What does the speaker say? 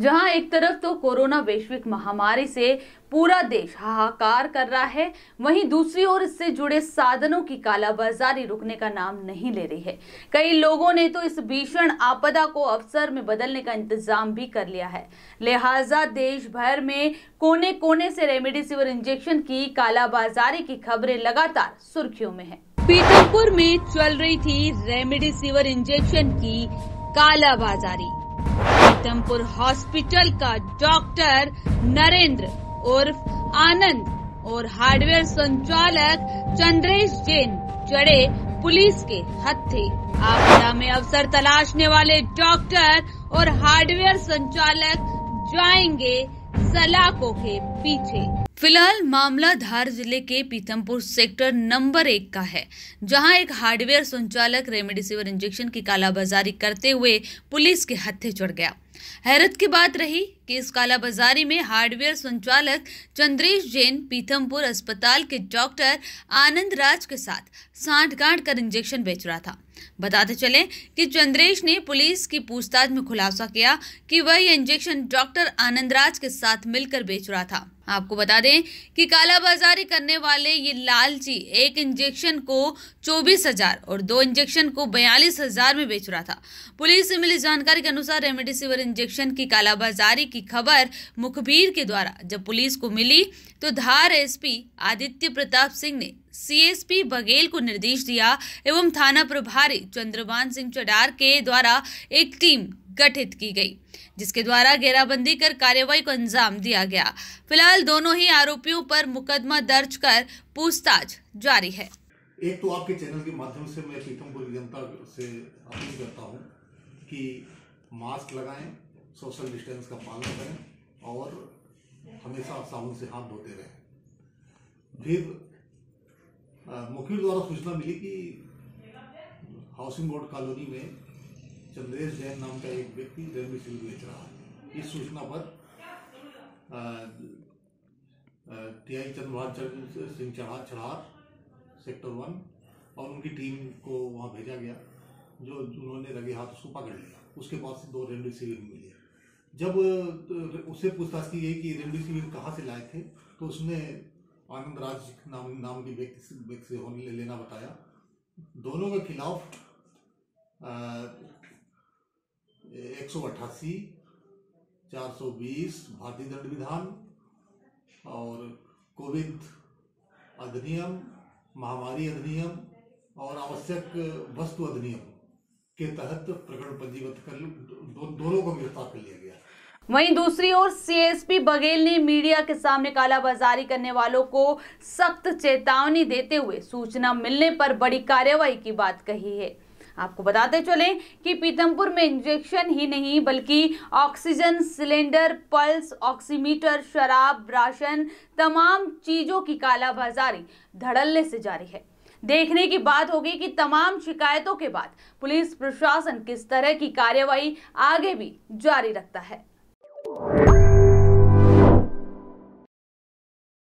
जहाँ एक तरफ़ तो कोरोना वैश्विक महामारी से पूरा देश हाहाकार कर रहा है, वहीं दूसरी ओर इससे जुड़े साधनों की कालाबाजारी रुकने का नाम नहीं ले रही है। कई लोगों ने तो इस भीषण आपदा को अवसर में बदलने का इंतज़ाम भी कर लिया है। लिहाजा देश भर में कोने कोने से रेमडेसिविर इंजेक्शन की कालाबाजारी की खबरें लगातार सुर्खियों में है। पीतमपुर में चल रही थी रेमडेसिविर इंजेक्शन की कालाबाजारी। पीतमपुर हॉस्पिटल का डॉक्टर नरेंद्र उर्फ़ आनंद और हार्डवेयर संचालक चंद्रेश जैन चढ़े पुलिस के हत्थे। आपदा में अवसर तलाशने वाले डॉक्टर और हार्डवेयर संचालक जाएँगे सलाखों के पीछे। फ़िलहाल मामला धार ज़िले के पीथमपुर सेक्टर नंबर एक का है, जहाँ एक हार्डवेयर संचालक रेमडेसिविर इंजेक्शन की कालाबाजारी करते हुए पुलिस के हत्थे चढ़ गया। हैरत की बात रही कि इस कालाबाजारी में हार्डवेयर संचालक चंद्रेश जैन पीथमपुर अस्पताल के डॉक्टर आनंद राज के साथ सांठ गांठ कर इंजेक्शन बेच रहा था। बताते चले कि चंद्रेश ने पुलिस की पूछताछ में खुलासा किया कि वह इंजेक्शन डॉक्टर आनंदराज के साथ मिलकर बेच रहा था। आपको बता दें कि कालाबाजारी करने वाले ये लालची एक इंजेक्शन को चौबीस हज़ार और दो इंजेक्शन को बयालीस हज़ार में बेच रहा था। पुलिस से मिली जानकारी के अनुसार रेमडेसिविर इंजेक्शन की कालाबाजारी की खबर मुखबिर के द्वारा जब पुलिस को मिली तो धार एसपी आदित्य प्रताप सिंह ने सीएसपी बघेल को निर्देश दिया एवं थाना प्रभारी चंद्रभान सिंह चडार के द्वारा एक टीम गठित की गई, जिसके द्वारा घेराबंदी कर कार्यवाही को अंजाम दिया गया। फ़िलहाल दोनों ही आरोपियों पर मुकदमा दर्ज कर पूछताछ जारी है। एक तो आपके चैनल के माध्यम से मैं पीतमपुर की जनता से अपील करता हूँ कि मास्क लगाएँ, सोशल डिस्टेंस का पालन करें और हमेशा साबुन से हाथ धोते रहें। फिर मुखबिर द्वारा सूचना मिली कि हाउसिंग बोर्ड कॉलोनी में चंद्रेश जैन नाम का एक व्यक्ति रेमडेसिविर बेच रहा है। इस सूचना पर T I Chandrabhan Singh Chadhar Chadhar, sector one, और उनकी टीम को वहाँ भेजा गया, जो उन्होंने रगे हाथ उसको पकड़ लिया। उसके बाद से दो रेमडेसिविर मिले। जब उससे पूछताछ की गई कि रेमडेसिविर कहाँ से लाए थे तो उसने आनंद राज नाम नाम के व्यक्ति से लेना बताया। दोनों के खिलाफ एक सौ अट्ठासी, चार सौ बीस, भारतीय दंड विधान और कोविड अधिनियम, महामारी अधिनियम और आवश्यक वस्तु अधिनियम के तहत प्रकरण पंजीबद्ध कर दोनों को गिरफ़्तार कर लिया गया। वहीं दूसरी ओर सीएसपी बघेल ने मीडिया के सामने कालाबाजारी करने वालों को सख्त चेतावनी देते हुए सूचना मिलने पर बड़ी कार्रवाई की बात कही है। आपको बताते चले कि पीतमपुर में इंजेक्शन ही नहीं, बल्कि ऑक्सीजन सिलेंडर, पल्स, ऑक्सीमीटर, शराब, राशन, तमाम चीज़ों की कालाबाजारी धड़ल्ले से जारी है। देखने की बात होगी कि तमाम शिकायतों के बाद पुलिस प्रशासन किस तरह की कार्यवाही आगे भी जारी रखता है।